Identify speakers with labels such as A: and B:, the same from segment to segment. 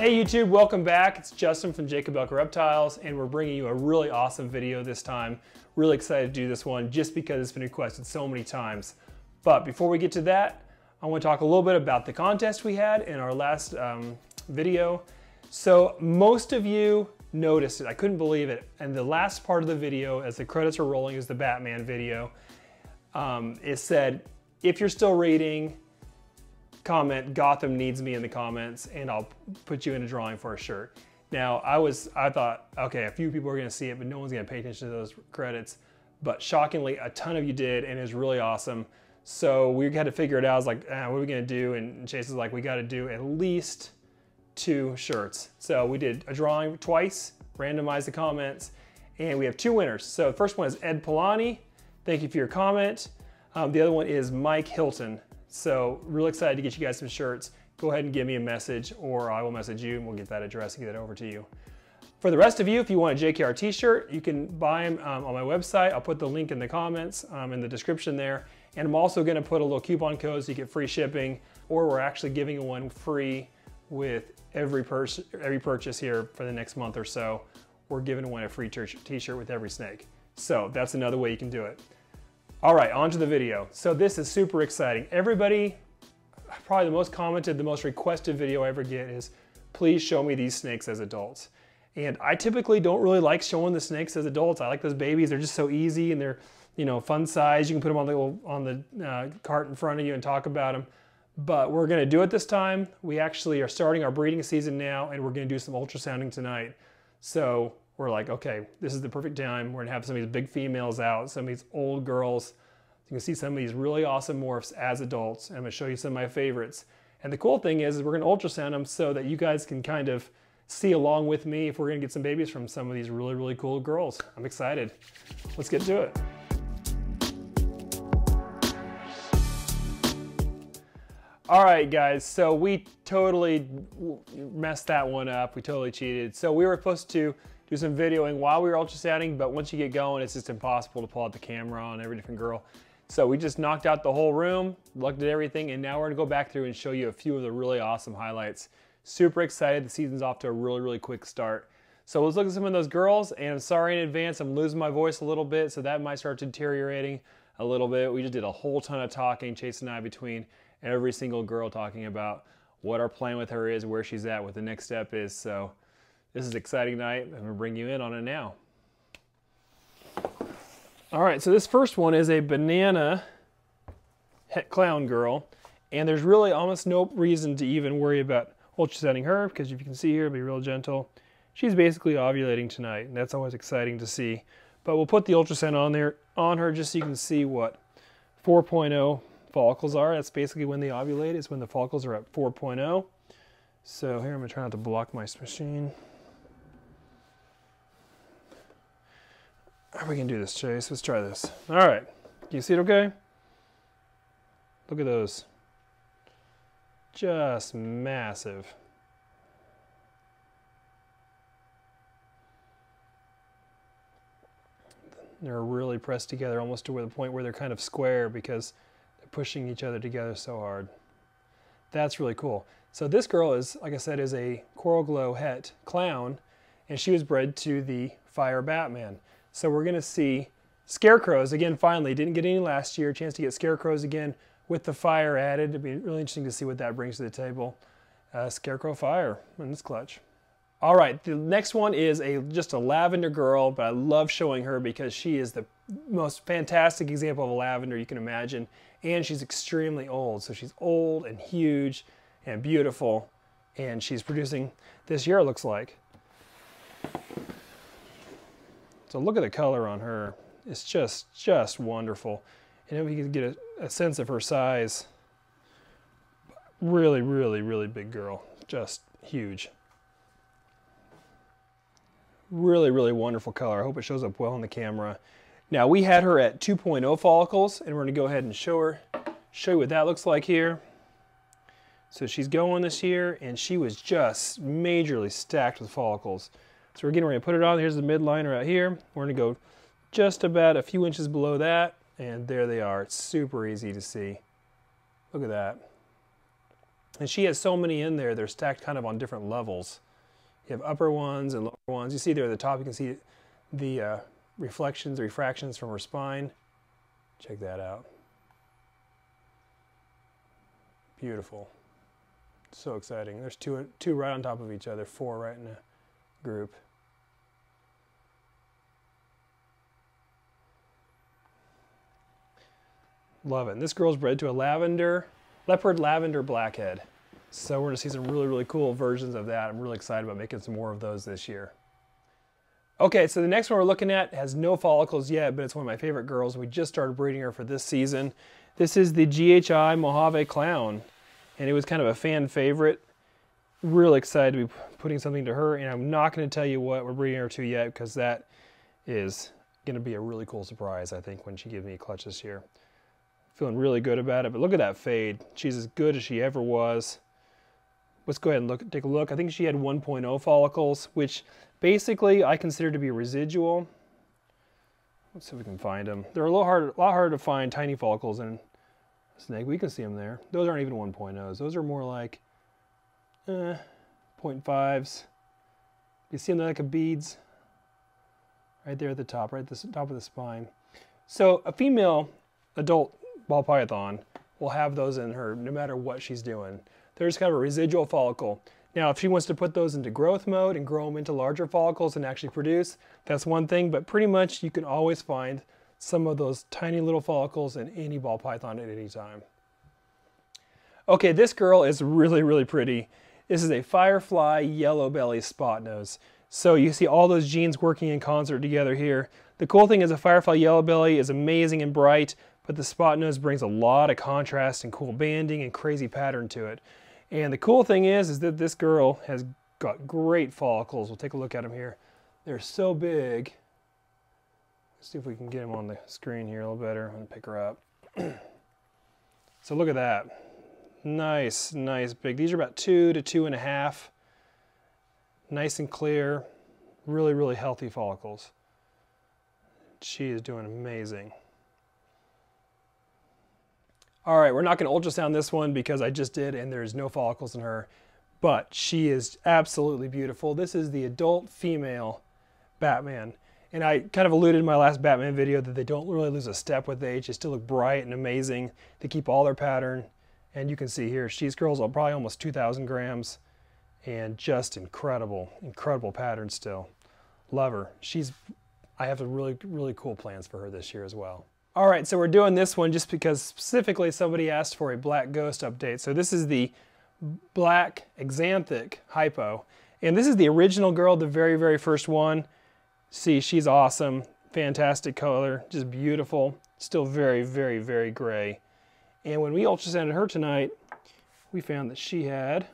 A: Hey YouTube, welcome back. It's Justin from J. Kobylka Reptiles and we're bringing you a really awesome video this time. Really excited to do this one just because it's been requested so many times. But before we get to that, I want to talk a little bit about the contest we had in our last um, video. So most of you noticed it, I couldn't believe it. And the last part of the video, as the credits are rolling, is the Batman video. Um, it said, if you're still reading, comment Gotham needs me in the comments and I'll put you in a drawing for a shirt. Now I was, I thought, okay, a few people are gonna see it, but no one's gonna pay attention to those credits. But shockingly, a ton of you did and it was really awesome. So we had to figure it out. I was like, ah, what are we gonna do? And Chase is like, we gotta do at least two shirts. So we did a drawing twice, randomized the comments, and we have two winners. So the first one is Ed Polani. Thank you for your comment. Um, the other one is Mike Hilton. So real excited to get you guys some shirts. Go ahead and give me a message or I will message you and we'll get that address and get it over to you. For the rest of you, if you want a JKR t-shirt, you can buy them um, on my website. I'll put the link in the comments um, in the description there. And I'm also gonna put a little coupon code so you get free shipping or we're actually giving one free with every, every purchase here for the next month or so. We're giving away a free t-shirt with every snake. So that's another way you can do it. All right, on to the video. So this is super exciting. Everybody, probably the most commented, the most requested video I ever get is, please show me these snakes as adults. And I typically don't really like showing the snakes as adults. I like those babies. They're just so easy and they're, you know, fun size. You can put them on the on the uh, cart in front of you and talk about them. But we're gonna do it this time. We actually are starting our breeding season now and we're gonna do some ultrasounding tonight. So we're like, okay, this is the perfect time. We're gonna have some of these big females out, some of these old girls. You can see some of these really awesome morphs as adults. And I'm gonna show you some of my favorites. And the cool thing is, is we're gonna ultrasound them so that you guys can kind of see along with me if we're gonna get some babies from some of these really, really cool girls. I'm excited. Let's get to it. All right, guys, so we totally messed that one up. We totally cheated. So we were supposed to do some videoing while we were ultrasounding, but once you get going, it's just impossible to pull out the camera on every different girl. So we just knocked out the whole room, looked at everything, and now we're gonna go back through and show you a few of the really awesome highlights. Super excited, the season's off to a really, really quick start. So let's look at some of those girls, and I'm sorry in advance, I'm losing my voice a little bit, so that might start deteriorating a little bit. We just did a whole ton of talking, Chase and I, between every single girl talking about what our plan with her is, where she's at, what the next step is. So this is an exciting night. I'm gonna bring you in on it now. All right, so this first one is a banana het clown girl, and there's really almost no reason to even worry about ultrasounding her because if you can see here, be real gentle. She's basically ovulating tonight, and that's always exciting to see. But we'll put the ultrasound on there on her just so you can see what 4.0 follicles are. That's basically when they ovulate, is when the follicles are at 4.0. So here I'm gonna try not to block my machine. How are we gonna do this, Chase? Let's try this. All right, can you see it okay? Look at those. Just massive. They're really pressed together almost to the point where they're kind of square because they're pushing each other together so hard. That's really cool. So this girl is, like I said, is a Coral Glow Het clown, and she was bred to the Fire Batman. So we're going to see scarecrows again finally. Didn't get any last year. Chance to get scarecrows again with the fire added. It'd be really interesting to see what that brings to the table. Uh, scarecrow fire in this clutch. All right, the next one is a just a lavender girl, but I love showing her because she is the most fantastic example of a lavender you can imagine. And she's extremely old. So she's old and huge and beautiful. And she's producing this year, it looks like. So look at the color on her. It's just, just wonderful. And if we can get a, a sense of her size, really, really, really big girl. Just huge. Really, really wonderful color. I hope it shows up well on the camera. Now we had her at 2.0 follicles and we're gonna go ahead and show her, show you what that looks like here. So she's going this year and she was just majorly stacked with follicles. So we're getting ready to put it on. Here's the midline right here. We're gonna go just about a few inches below that and there they are. It's super easy to see. Look at that. And she has so many in there, they're stacked kind of on different levels. You have upper ones and lower ones. You see there at the top, you can see the uh, reflections, the refractions from her spine. Check that out. Beautiful. So exciting. There's two, two right on top of each other, four right a group. Love it. This girl's bred to a lavender, leopard lavender blackhead. So we're gonna see some really, really cool versions of that. I'm really excited about making some more of those this year. Okay, so the next one we're looking at has no follicles yet, but it's one of my favorite girls. We just started breeding her for this season. This is the GHI Mojave Clown, and it was kind of a fan favorite. Really excited to be putting something to her, and I'm not gonna tell you what we're breeding her to yet because that is gonna be a really cool surprise, I think, when she gives me a clutch this year. Feeling really good about it, but look at that fade. She's as good as she ever was. Let's go ahead and look, take a look. I think she had 1.0 follicles, which basically I consider to be residual. Let's see if we can find them. They're a little harder, a lot harder to find tiny follicles in snake. We can see them there. Those aren't even 1.0s. Those are more like eh, 0.5s. You see them like a beads right there at the top, right at the top of the spine. So a female adult ball python will have those in her no matter what she's doing. There's kind of a residual follicle. Now, if she wants to put those into growth mode and grow them into larger follicles and actually produce, that's one thing, but pretty much you can always find some of those tiny little follicles in any ball python at any time. Okay, this girl is really, really pretty. This is a firefly yellow belly spot nose. So you see all those genes working in concert together here. The cool thing is a firefly yellow belly is amazing and bright, but the spot nose brings a lot of contrast and cool banding and crazy pattern to it. And the cool thing is, is that this girl has got great follicles. We'll take a look at them here. They're so big. Let's see if we can get them on the screen here a little better. I'm gonna pick her up. so look at that. Nice, nice big. These are about two to two and a half. Nice and clear. Really, really healthy follicles. She is doing amazing. All right, we're not gonna ultrasound this one because I just did and there's no follicles in her, but she is absolutely beautiful. This is the adult female Batman. And I kind of alluded in my last Batman video that they don't really lose a step with age. They still look bright and amazing. They keep all their pattern. And you can see here, she's girls are probably almost 2,000 grams and just incredible, incredible pattern still. Love her. She's, I have some really, really cool plans for her this year as well. All right, so we're doing this one just because specifically somebody asked for a black ghost update. So this is the black axanthic hypo. And this is the original girl, the very, very first one. See, she's awesome. Fantastic color, just beautiful. Still very, very, very gray. And when we ultrasounded her tonight, we found that she had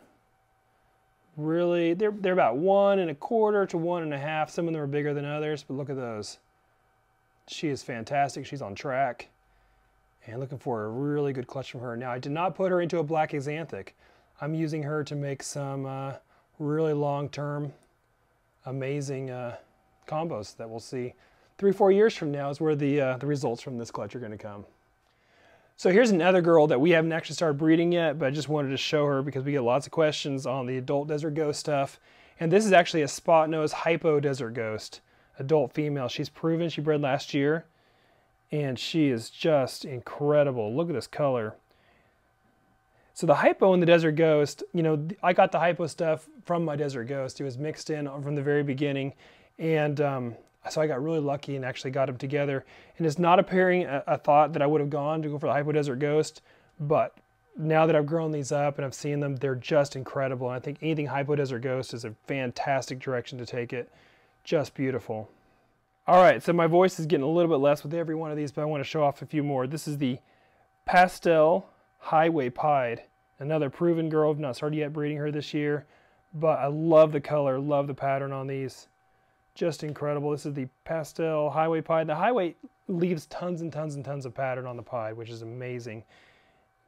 A: really, they're, they're about one and a quarter to one and a half. Some of them are bigger than others, but look at those. She is fantastic. She's on track. And looking for a really good clutch from her. Now, I did not put her into a black axanthic. I'm using her to make some uh, really long-term, amazing uh, combos that we'll see three, four years from now is where the, uh, the results from this clutch are going to come. So here's another girl that we haven't actually started breeding yet, but I just wanted to show her because we get lots of questions on the adult desert ghost stuff. And this is actually a spot nose hypo desert ghost adult female. She's proven she bred last year and she is just incredible. Look at this color. So the hypo and the Desert Ghost, you know, I got the hypo stuff from my Desert Ghost. It was mixed in from the very beginning. And um, so I got really lucky and actually got them together. And it's not appearing a, a thought that I would have gone to go for the Hypo Desert Ghost, but now that I've grown these up and I've seen them, they're just incredible. And I think anything Hypo Desert Ghost is a fantastic direction to take it just beautiful. All right, so my voice is getting a little bit less with every one of these, but I want to show off a few more. This is the Pastel Highway Pied, another proven girl. I've not started yet breeding her this year, but I love the color, love the pattern on these. Just incredible. This is the Pastel Highway Pied. The Highway leaves tons and tons and tons of pattern on the pied, which is amazing.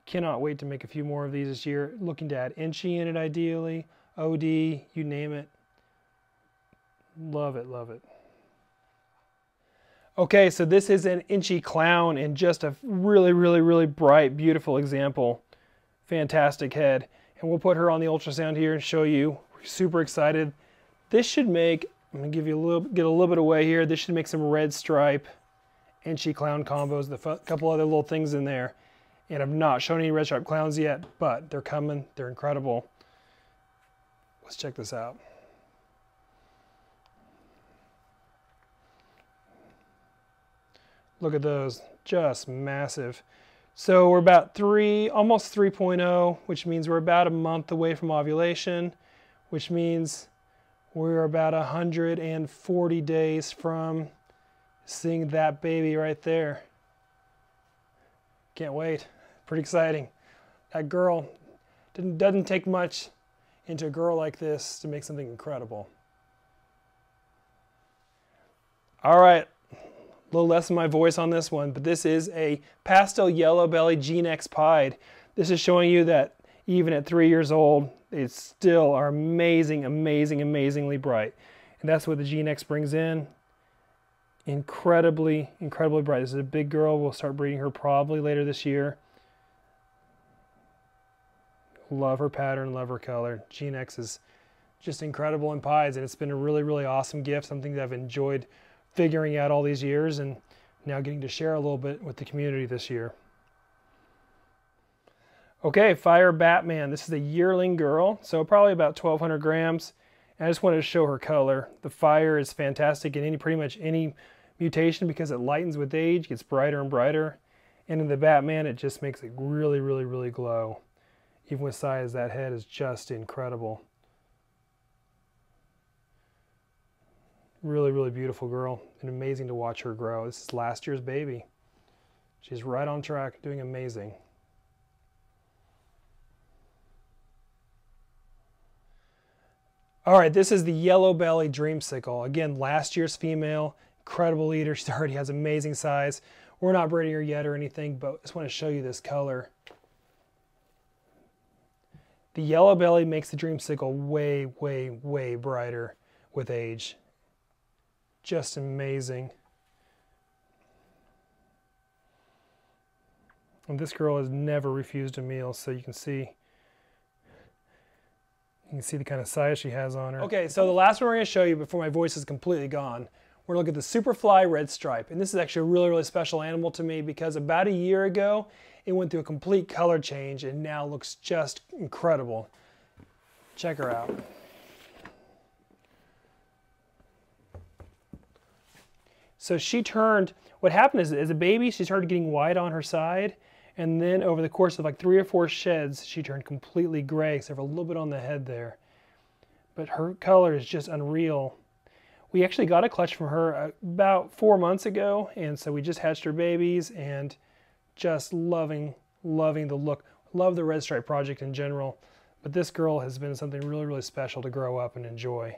A: Cannot wait to make a few more of these this year. Looking to add enchi in it ideally, OD, you name it. Love it, love it. Okay, so this is an enchi clown and just a really, really, really bright, beautiful example. Fantastic head. And we'll put her on the ultrasound here and show you. We're super excited. This should make, I'm gonna give you a little, get a little bit away here. This should make some red stripe, enchi clown combos, a couple other little things in there. And I've not shown any red stripe clowns yet, but they're coming, they're incredible. Let's check this out. Look at those, just massive. So we're about three, almost 3.0, which means we're about a month away from ovulation, which means we're about 140 days from seeing that baby right there. Can't wait. Pretty exciting. That girl doesn't take much into a girl like this to make something incredible. All right, a little less of my voice on this one, but this is a pastel yellow belly Gene-X Pied. This is showing you that even at three years old, they still are amazing, amazing, amazingly bright. And that's what the Gene-X brings in. Incredibly, incredibly bright. This is a big girl. We'll start breeding her probably later this year. Love her pattern, love her color. Gene-X is just incredible in pies, and it's been a really, really awesome gift, something that I've enjoyed figuring out all these years and now getting to share a little bit with the community this year. Okay, Fire Batman. This is a yearling girl, so probably about 1,200 grams. I just wanted to show her color. The fire is fantastic in any pretty much any mutation because it lightens with age, gets brighter and brighter. And in the Batman, it just makes it really, really, really glow. Even with size, that head is just incredible. Really, really beautiful girl and amazing to watch her grow. This is last year's baby. She's right on track, doing amazing. All right, this is the yellow belly dreamsicle. Again, last year's female, incredible eater. She already has amazing size. We're not breeding her yet or anything, but I just want to show you this color. The yellow belly makes the dreamsicle way, way, way brighter with age just amazing. And this girl has never refused a meal, so you can see you can see the kind of size she has on her. Okay, so the last one we're to show you before my voice is completely gone, we're to look at the Superfly Red Stripe. And this is actually a really, really special animal to me because about a year ago, it went through a complete color change and now looks just incredible. Check her out. So she turned, what happened is as a baby, she started getting white on her side. And then over the course of like three or four sheds, she turned completely gray, except for a little bit on the head there. But her color is just unreal. We actually got a clutch from her uh, about four months ago. And so we just hatched her babies and just loving, loving the look. Love the Red Stripe project in general. But this girl has been something really, really special to grow up and enjoy.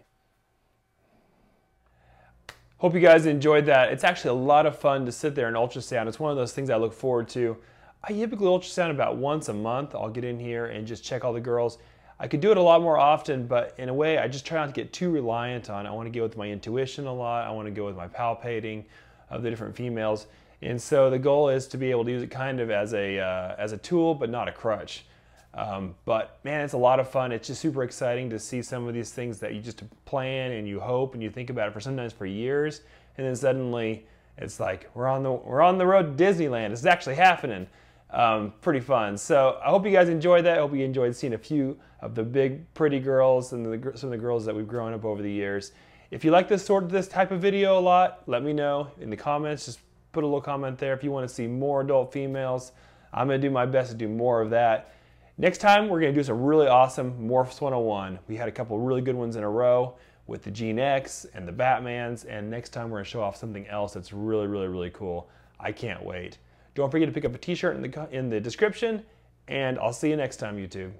A: Hope you guys enjoyed that. It's actually a lot of fun to sit there and ultrasound. It's one of those things I look forward to. I typically ultrasound about once a month. I'll get in here and just check all the girls. I could do it a lot more often, but in a way, I just try not to get too reliant on. I want to go with my intuition a lot. I want to go with my palpating of the different females. And so the goal is to be able to use it kind of as a, uh, as a tool, but not a crutch. Um, but man, it's a lot of fun. It's just super exciting to see some of these things that you just plan and you hope and you think about it for sometimes for years, and then suddenly it's like we're on the we're on the road to Disneyland. It's actually happening. Um, pretty fun. So I hope you guys enjoyed that. I hope you enjoyed seeing a few of the big pretty girls and the, some of the girls that we've grown up over the years. If you like this sort of this type of video a lot, let me know in the comments. Just put a little comment there if you want to see more adult females. I'm going to do my best to do more of that. Next time, we're going to do some really awesome Morphs 101. We had a couple really good ones in a row. with the Gene X and the Batmans. And next time we're gonna show off something else that's really, really, really cool. I can't wait. Don't forget to pick up a t-shirt in the, in the description and I'll see you next time, YouTube.